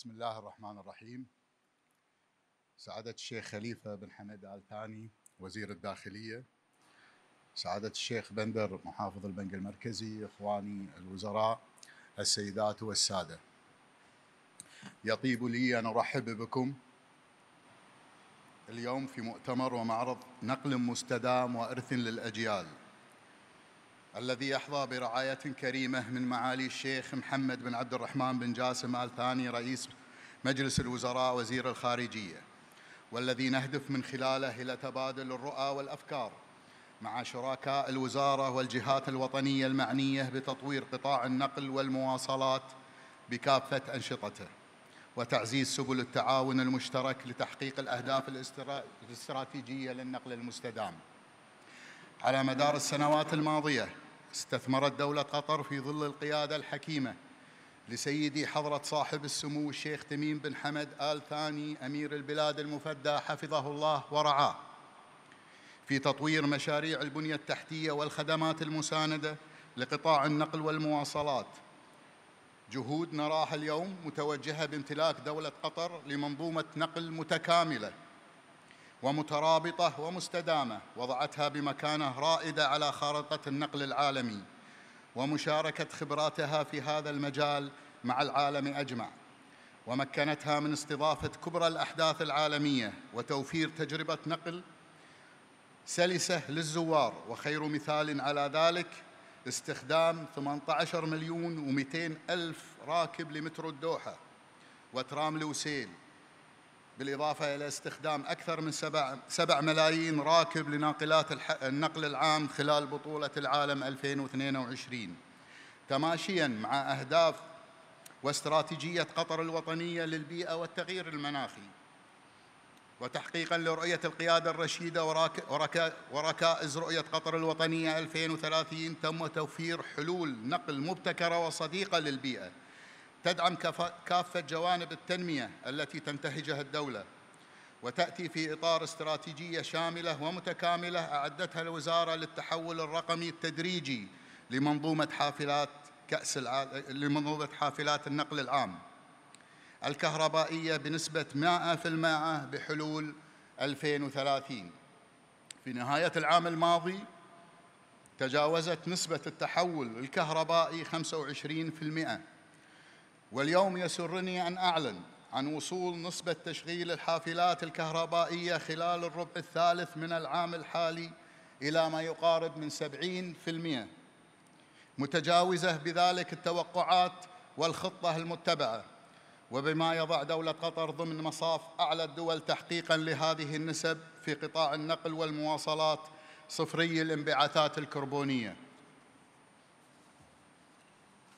بسم الله الرحمن الرحيم. سعادة الشيخ خليفة بن حمد آل ثاني وزير الداخلية. سعادة الشيخ بندر محافظ البنك المركزي إخواني الوزراء السيدات والسادة. يطيب لي أن أرحب بكم اليوم في مؤتمر ومعرض نقل مستدام وإرث للأجيال. الذي يحظى برعاية كريمة من معالي الشيخ محمد بن عبد الرحمن بن جاسم آل ثاني رئيس مجلس الوزراء وزير الخارجية والذي نهدف من خلاله إلى تبادل الرؤى والأفكار مع شركاء الوزارة والجهات الوطنية المعنية بتطوير قطاع النقل والمواصلات بكافة أنشطته وتعزيز سبل التعاون المشترك لتحقيق الأهداف الاستراتيجية للنقل المستدام. على مدار السنوات الماضية استثمرت دولة قطر في ظل القيادة الحكيمة لسيدي حضرة صاحب السمو الشيخ تميم بن حمد آل ثاني أمير البلاد المفدى حفظه الله ورعاه. في تطوير مشاريع البنية التحتية والخدمات المساندة لقطاع النقل والمواصلات. جهود نراها اليوم متوجهة بامتلاك دولة قطر لمنظومة نقل متكاملة ومترابطة ومستدامة وضعتها بمكانة رائدة على خارطة النقل العالمي ومشاركة خبراتها في هذا المجال مع العالم أجمع. ومكنتها من استضافة كبرى الأحداث العالمية وتوفير تجربة نقل سلسة للزوار وخير مثال على ذلك استخدام 18 مليون و200 ألف راكب لمترو الدوحة وترام لوسيل. بالإضافة إلى استخدام أكثر من سبع, ملايين راكب لناقلات النقل العام خلال بطولة العالم 2022 تماشياً مع أهداف واستراتيجية قطر الوطنية للبيئة والتغيير المناخي وتحقيقا لرؤية القيادة الرشيدة وركائز رؤية قطر الوطنية 2030 تم توفير حلول نقل مبتكرة وصديقة للبيئة. تدعم كافة جوانب التنمية التي تنتهجها الدولة وتأتي في إطار استراتيجية شاملة ومتكاملة أعدتها الوزارة للتحول الرقمي التدريجي لمنظومة حافلات كأس الع... لمنظومة حافلات النقل العام. الكهربائية بنسبة 100% بحلول 2030 في نهاية العام الماضي تجاوزت نسبة التحول الكهربائي 25% واليوم يسرني أن أعلن عن وصول نسبة تشغيل الحافلات الكهربائية خلال الربع الثالث من العام الحالي إلى ما يقارب من سبعين في المئة متجاوزة بذلك التوقعات والخطة المتبعة. وبما يضع دولة قطر ضمن مصاف أعلى الدول تحقيقاً لهذه النسب في قطاع النقل والمواصلات صفري الانبعاثات الكربونية.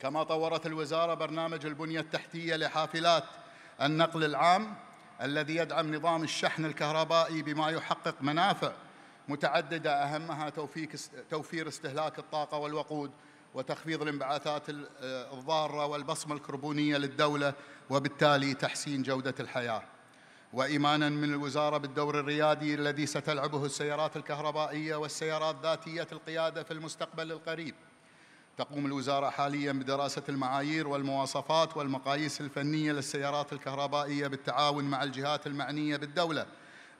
كما طورت الوزارة برنامج البنية التحتية لحافلات النقل العام الذي يدعم نظام الشحن الكهربائي بما يحقق منافع متعددة أهمها توفير استهلاك الطاقة والوقود وتخفيض الانبعاثات الضارة والبصمة الكربونية للدولة وبالتالي تحسين جودة الحياة. وإيمانا من الوزارة بالدور الريادي الذي ستلعبه السيارات الكهربائية والسيارات ذاتية القيادة في المستقبل القريب. تقوم الوزارة حاليا بدراسة المعايير والمواصفات والمقاييس الفنية للسيارات الكهربائية بالتعاون مع الجهات المعنية بالدولة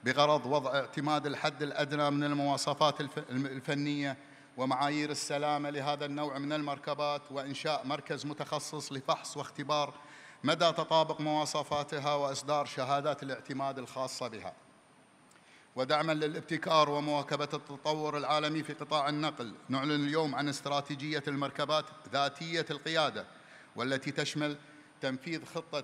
بغرض وضع اعتماد الحد الأدنى من المواصفات الفنية ومعايير السلامة لهذا النوع من المركبات وإنشاء مركز متخصص لفحص واختبار مدى تطابق مواصفاتها وإصدار شهادات الاعتماد الخاصة بها. ودعما للابتكار ومواكبة التطور العالمي في قطاع النقل. نعلن اليوم عن استراتيجية المركبات ذاتية القيادة والتي تشمل تنفيذ خطة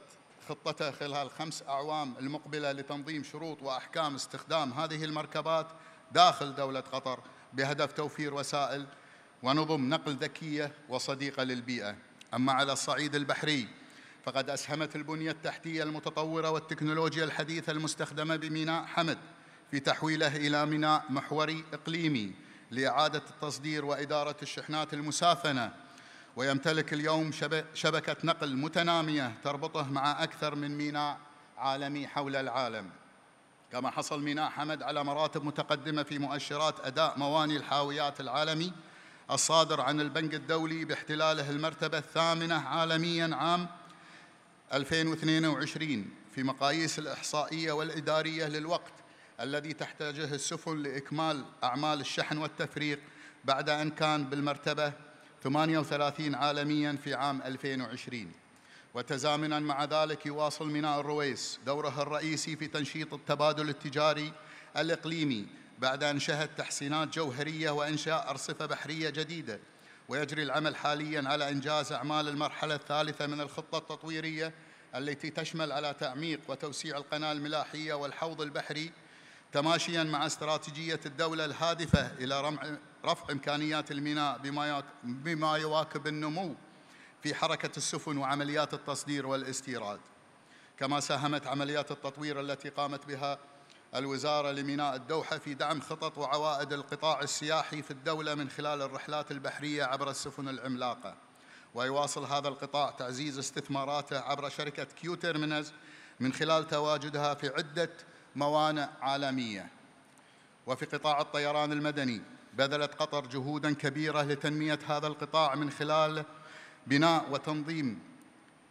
خطته خلال خمس أعوام المقبلة لتنظيم شروط وأحكام استخدام هذه المركبات داخل دولة قطر بهدف توفير وسائل ونظم نقل ذكية وصديقة للبيئة. أما على الصعيد البحري فقد أسهمت البنية التحتية المتطورة والتكنولوجيا الحديثة المستخدمة بميناء حمد. في تحويله إلى ميناء محوري إقليمي لإعادة التصدير وإدارة الشحنات المسافنة. ويمتلك اليوم شبكة نقل متنامية تربطه مع أكثر من ميناء عالمي حول العالم. كما حصل ميناء حمد على مراتب متقدمة في مؤشرات أداء مواني الحاويات العالمي الصادر عن البنك الدولي باحتلاله المرتبة الثامنة عالميا عام 2022 في مقاييس الإحصائية والإدارية للوقت. الذي تحتاجه السفن لإكمال أعمال الشحن والتفريق بعد أن كان بالمرتبة 38 عالمياً في عام 2020 وتزامناً مع ذلك يواصل ميناء الرويس دوره الرئيسي في تنشيط التبادل التجاري الإقليمي بعد أن شهد تحسينات جوهرية وإنشاء أرصفة بحرية جديدة. ويجري العمل حالياً على إنجاز أعمال المرحلة الثالثة من الخطة التطويرية التي تشمل على تعميق وتوسيع القناة الملاحية والحوض البحري تماشيا مع استراتيجية الدولة الهادفة إلى رفع إمكانيات الميناء بما يواكب النمو في حركة السفن وعمليات التصدير والاستيراد. كما ساهمت عمليات التطوير التي قامت بها الوزارة لميناء الدوحة في دعم خطط وعوائد القطاع السياحي في الدولة من خلال الرحلات البحرية عبر السفن العملاقة. ويواصل هذا القطاع تعزيز استثماراته عبر شركة كيو من خلال تواجدها في عدة موانئ عالمية. وفي قطاع الطيران المدني بذلت قطر جهودا كبيرة لتنمية هذا القطاع من خلال بناء وتنظيم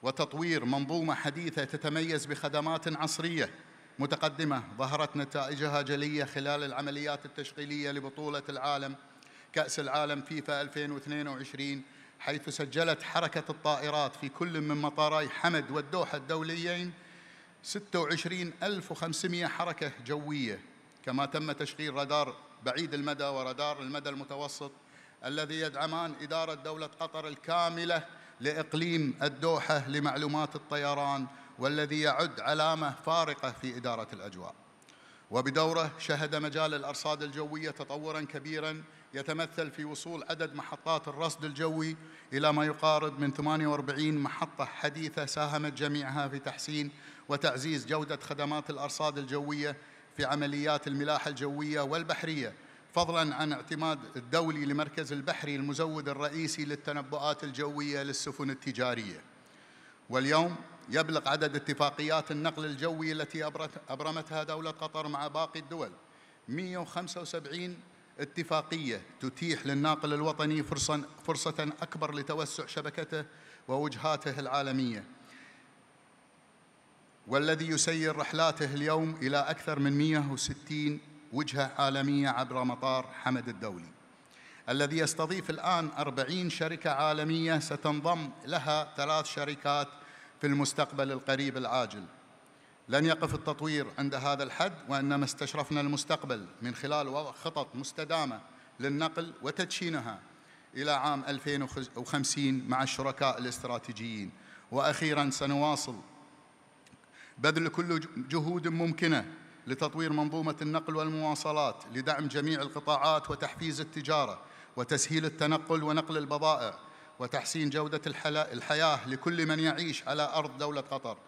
وتطوير منظومة حديثة تتميز بخدمات عصرية متقدمة ظهرت نتائجها جلية خلال العمليات التشغيلية لبطولة العالم كأس العالم فيفا 2022 حيث سجلت حركة الطائرات في كل من مطاري حمد والدوحة الدوليين 26500 حركة جوية كما تم تشغيل رادار بعيد المدى ورادار المدى المتوسط الذي يدعمان إدارة دولة قطر الكاملة لإقليم الدوحة لمعلومات الطيران والذي يعد علامة فارقة في إدارة الأجواء. وبدوره شهد مجال الأرصاد الجوية تطوراً كبيراً يتمثل في وصول عدد محطات الرصد الجوي إلى ما يقارب من 48 محطة حديثة ساهمت جميعها في تحسين وتعزيز جودة خدمات الأرصاد الجوية في عمليات الملاحة الجوية والبحرية فضلا عن اعتماد الدولي لمركز البحري المزود الرئيسي للتنبؤات الجوية للسفن التجارية. واليوم يبلغ عدد اتفاقيات النقل الجوي التي أبرمتها دولة قطر مع باقي الدول. 175 اتفاقية تتيح للناقل الوطني فرصة, فرصة أكبر لتوسع شبكته ووجهاته العالمية. والذي يسير رحلاته اليوم إلى أكثر من 160 وجهة عالمية عبر مطار حمد الدولي. الذي يستضيف الآن 40 شركة عالمية ستنضم لها ثلاث شركات في المستقبل القريب العاجل. لن يقف التطوير عند هذا الحد وإنما استشرفنا المستقبل من خلال وضع خطط مستدامة للنقل وتدشينها إلى عام 2050 مع الشركاء الاستراتيجيين. وأخيرا سنواصل بذل كل جهود ممكنة لتطوير منظومة النقل والمواصلات لدعم جميع القطاعات وتحفيز التجارة وتسهيل التنقل ونقل البضائع وتحسين جودة الحياة لكل من يعيش على أرض دولة قطر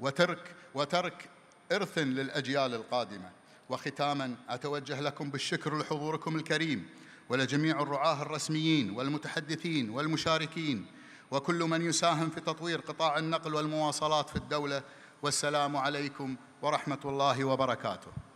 وترك وترك إرث للأجيال القادمة. وختاما أتوجه لكم بالشكر لحضوركم الكريم ولجميع الرعاة الرسميين والمتحدثين والمشاركين وكل من يساهم في تطوير قطاع النقل والمواصلات في الدولة والسلام عليكم ورحمة الله وبركاته.